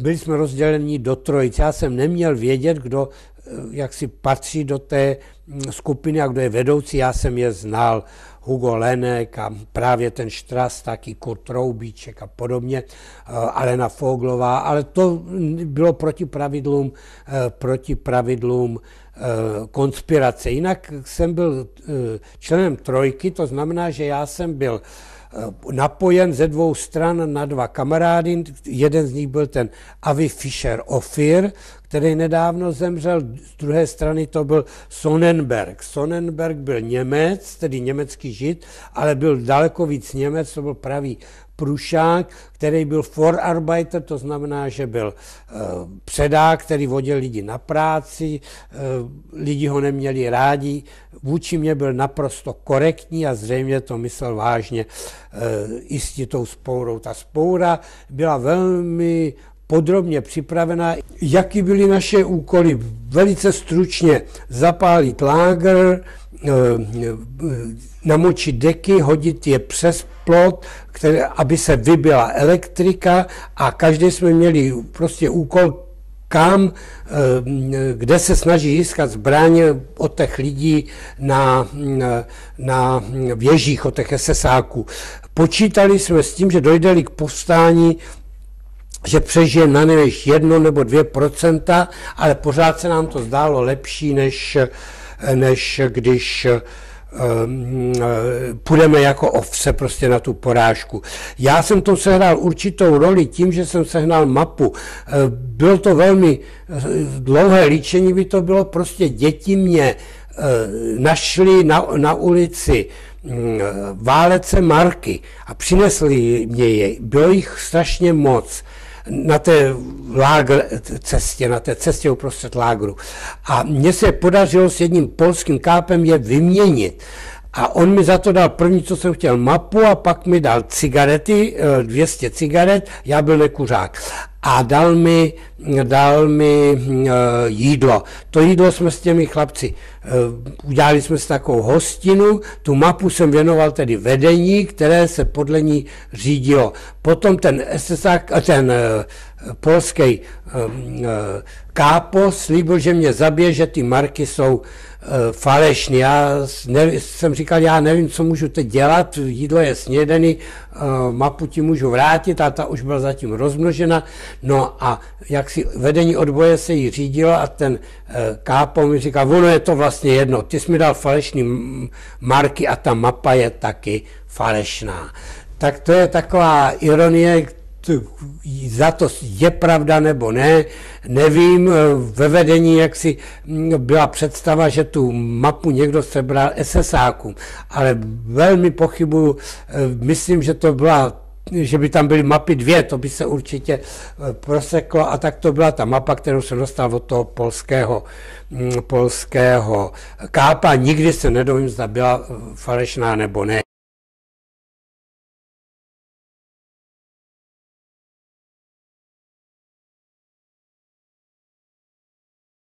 byli jsme rozděleni do trojic. Já jsem neměl vědět, kdo jak si patří do té mm, skupiny a kdo je vedoucí. Já jsem je znal. Hugo Lenek a právě ten Štras, taky Kurt Roubíček a podobně, Alena Foglová, ale to bylo proti pravidlům, proti pravidlům konspirace. Jinak jsem byl členem trojky, to znamená, že já jsem byl napojen ze dvou stran na dva kamarády. Jeden z nich byl ten Avi Fischer Ofir, který nedávno zemřel, z druhé strany to byl Sonnenberg. Sonnenberg byl Němec, tedy německý žid, ale byl daleko víc Němec, to byl pravý prušák, který byl Vorarbeiter, to znamená, že byl uh, předák, který vodil lidi na práci, uh, lidi ho neměli rádi, vůči mě byl naprosto korektní a zřejmě to myslel vážně uh, i s tou spourou. Ta spoura byla velmi podrobně připravena, jaký byly naše úkoly. Velice stručně zapálit lágr, eh, namočit deky, hodit je přes plot, které, aby se vybila elektrika a každý jsme měli prostě úkol, kam, eh, kde se snaží získat zbraně od těch lidí na, na věžích, od těch SSáků. Počítali jsme s tím, že dojde k povstání že přežije na než jedno nebo dvě procenta, ale pořád se nám to zdálo lepší, než, než když um, půjdeme jako ovce prostě na tu porážku. Já jsem to sehrál určitou roli tím, že jsem sehnal mapu. Eh, bylo to velmi eh, dlouhé líčení, by to bylo prostě děti mě našli na, na ulici mm, válece marky a přinesli mě je. Bylo jich strašně moc na té lágr, cestě, na té cestě uprostřed lágru. A mně se podařilo s jedním polským kápem je vyměnit. A on mi za to dal první, co jsem chtěl, mapu a pak mi dal cigarety, 200 eh, cigaret, já byl nekuřák. A dal mi, dal mi uh, jídlo. To jídlo jsme s těmi chlapci, uh, udělali jsme si takovou hostinu, tu mapu jsem věnoval tedy vedení, které se podle ní řídilo. Potom ten SSák, ten polský uh, kápo slíbil, že mě zabije, že ty marky jsou Eh, falešný. Já jsem říkal, já nevím, co můžu teď dělat, jídlo je snědený, eh, mapu ti můžu vrátit a ta už byla zatím rozmnožena. No a jak si vedení odboje se jí řídilo a ten eh, kápo mi říkal, ono je to vlastně jedno, ty jsi mi dal falešný marky a ta mapa je taky falešná. Tak to je taková ironie, za to je pravda nebo ne, nevím, ve vedení jak si mm, byla představa, že tu mapu někdo sebral SSákům, ale velmi pochybuju, eh, myslím, že to byla že by tam byly mapy dvě, to by se určitě eh, proseklo a tak to byla ta mapa, kterou jsem dostal od toho polského, mm, polského kápa. Nikdy se nedovím, zda byla eh, falešná nebo ne.